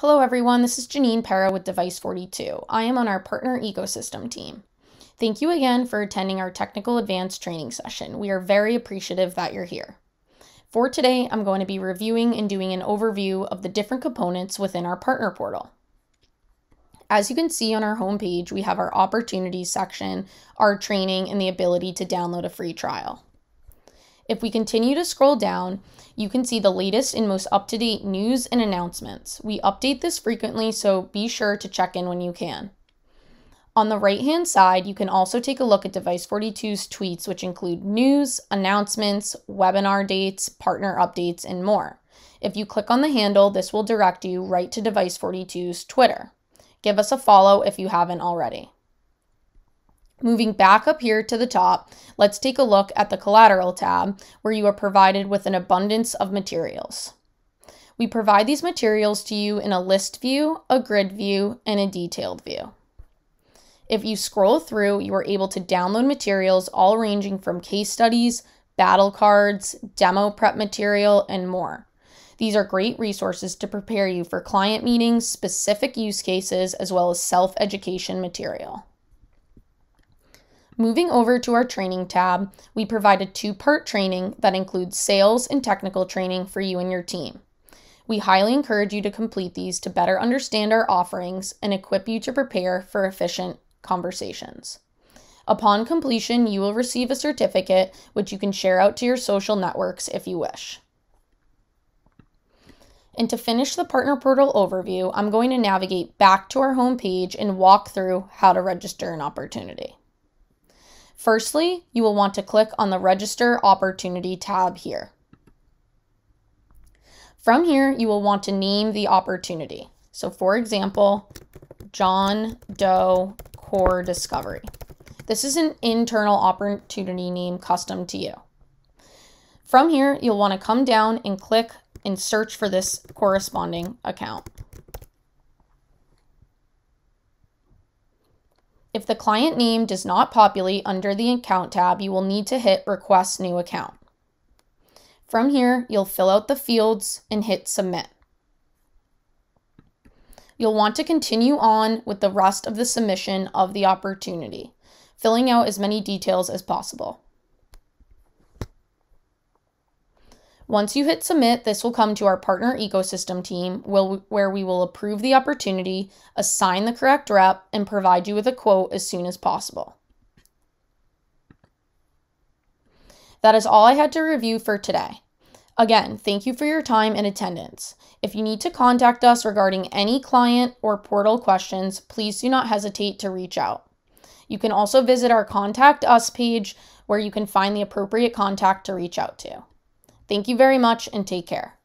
Hello everyone, this is Janine Para with Device42. I am on our partner ecosystem team. Thank you again for attending our technical advanced training session. We are very appreciative that you're here. For today, I'm going to be reviewing and doing an overview of the different components within our partner portal. As you can see on our homepage, we have our opportunities section, our training, and the ability to download a free trial. If we continue to scroll down, you can see the latest and most up to date news and announcements. We update this frequently, so be sure to check in when you can. On the right hand side, you can also take a look at Device42's tweets, which include news, announcements, webinar dates, partner updates, and more. If you click on the handle, this will direct you right to Device42's Twitter. Give us a follow if you haven't already. Moving back up here to the top, let's take a look at the collateral tab where you are provided with an abundance of materials. We provide these materials to you in a list view, a grid view, and a detailed view. If you scroll through, you are able to download materials all ranging from case studies, battle cards, demo prep material, and more. These are great resources to prepare you for client meetings, specific use cases, as well as self-education material. Moving over to our training tab, we provide a two-part training that includes sales and technical training for you and your team. We highly encourage you to complete these to better understand our offerings and equip you to prepare for efficient conversations. Upon completion, you will receive a certificate which you can share out to your social networks if you wish. And to finish the Partner Portal overview, I'm going to navigate back to our homepage and walk through how to register an opportunity. Firstly, you will want to click on the Register Opportunity tab here. From here, you will want to name the opportunity. So for example, John Doe Core Discovery. This is an internal opportunity name custom to you. From here, you'll want to come down and click and search for this corresponding account. If the client name does not populate under the Account tab, you will need to hit Request New Account. From here, you'll fill out the fields and hit Submit. You'll want to continue on with the rest of the submission of the opportunity, filling out as many details as possible. Once you hit submit, this will come to our partner ecosystem team where we will approve the opportunity, assign the correct rep, and provide you with a quote as soon as possible. That is all I had to review for today. Again, thank you for your time and attendance. If you need to contact us regarding any client or portal questions, please do not hesitate to reach out. You can also visit our Contact Us page where you can find the appropriate contact to reach out to. Thank you very much and take care.